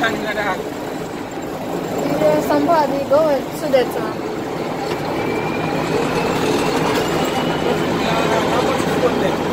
खाणीला राहत संभाजी गवत सुद्याचा बोलले